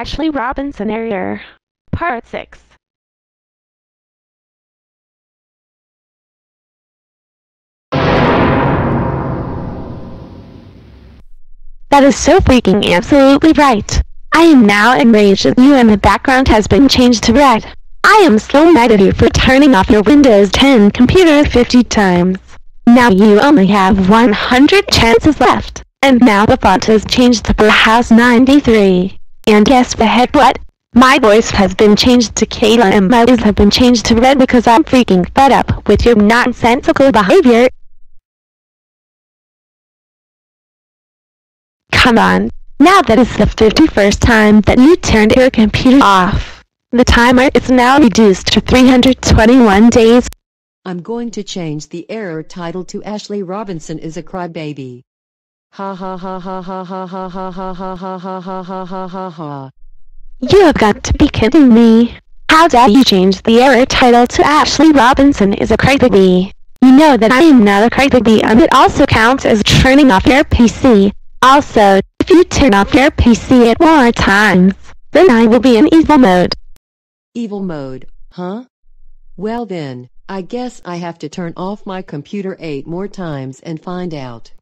Ashley Robinson Error. Part 6. That is so freaking absolutely right. I am now enraged at you and the background has been changed to red. I am so mad at you for turning off your Windows 10 computer 50 times. Now you only have 100 chances left. And now the font has changed to Bauhaus 93. And guess the heck what? My voice has been changed to Kayla and my eyes have been changed to red because I'm freaking fed up with your nonsensical behavior. Come on. Now that is the 51st time that you turned your computer off. The timer is now reduced to 321 days. I'm going to change the error title to Ashley Robinson is a crybaby. Ha ha ha ha ha ha ha ha ha ha ha ha ha ha ha ha ha. You have got to be kidding me. How dare you change the error title to Ashley Robinson is a crybaby? You know that I am not a crybaby and it also counts as turning off your PC. Also, if you turn off your PC at more times, then I will be in evil mode. Evil mode, huh? Well then, I guess I have to turn off my computer eight more times and find out.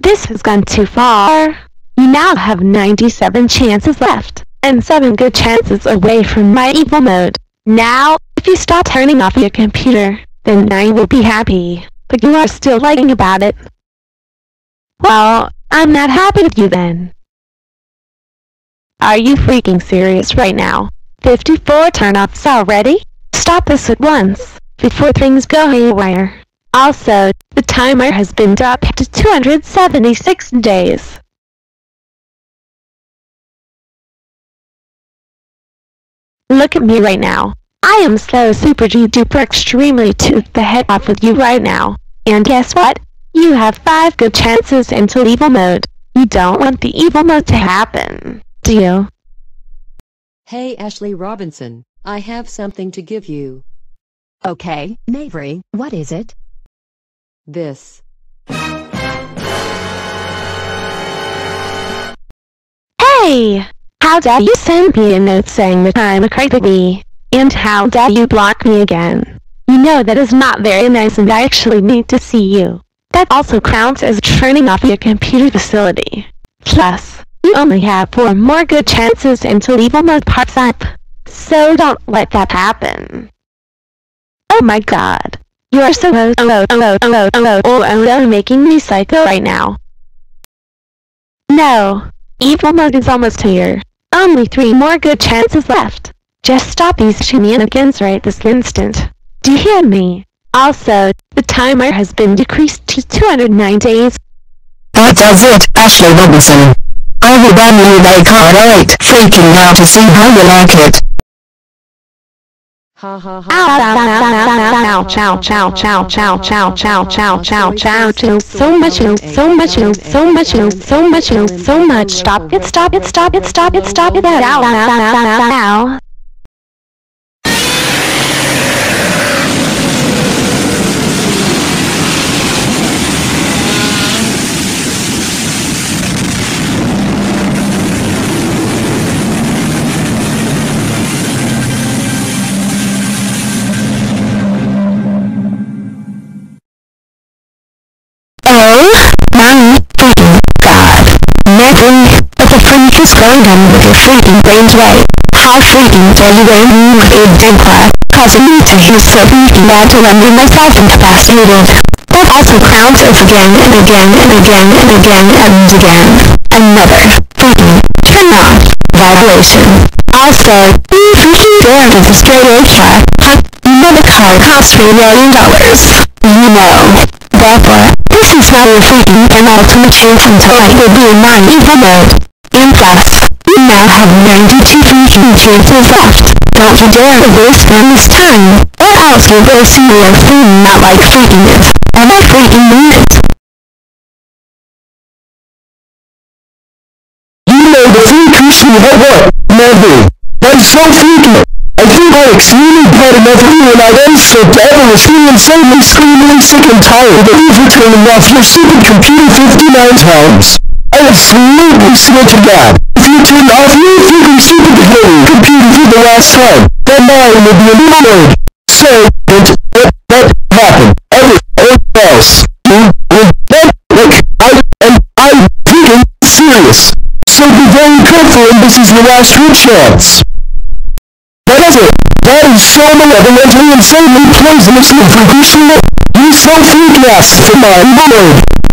This has gone too far. You now have 97 chances left, and 7 good chances away from my evil mode. Now, if you stop turning off your computer, then I will be happy, but you are still lying about it. Well, I'm not happy with you then. Are you freaking serious right now? 54 turn-offs already? Stop this at once, before things go haywire. Also, the timer has been dropped to 276 days. Look at me right now. I am so super duper extremely to the head off with you right now. And guess what? You have 5 good chances into evil mode. You don't want the evil mode to happen, do you? Hey Ashley Robinson, I have something to give you. Okay, Mavery, what is it? This. Hey! How dare you send me a note saying that I'm a crybaby? And how dare you block me again? You know that is not very nice and I actually need to see you. That also counts as turning off your computer facility. Plus, you only have four more good chances until evil mode pops up. So don't let that happen. Oh my god. You are so low, low, low, low, low, low, low, making me psycho right now. No. Evil mug is almost here. Only three more good chances left. Just stop these shenanigans right this instant. Do you hear me? Also, the timer has been decreased to 209 days. That does it, Ashley Robinson. I will ban you like alright, freaking out to see how you like it. Ha ha ha. Chow, chow, chow, chow, chow, chow, chow, chow, chow, chow, so much, so much, so much, so much, so much, stop it, stop it, stop it, stop it, stop it, ow, ow, ow, ow, ow, freedom, freedom brings way. How freaking for you and you could do what? Cause me to so freaking that to render myself incapacitated. But also crowns us again and again and again and again and again. Another freaking turn off vibration. Also, going to the straight edge flat, another car costs three million dollars. You know. Therefore, this is not your freaking and ultimate chance into life will be mine even though to have 92 patients in fact. Dr. Davis spends time or else you will see a thing not like faking freakiness and a faking it. You know the freakish you have what? Never. That is so freaky. I think I extremely bad enough human I am sick to ever receive insanely screamingly sick and tired of overturning off your stupid computer 59 times. I absolutely swear to God if you turn off your freaking supercomputer computer for the last time, then mine will be annoyed. So, don't let that happen. Everyone else, you will not like I am I'm freaking serious. So be very careful and this is your last real chance. That is it. That is so malevolently insanely poisonous and professional. You so freak ass for my lord.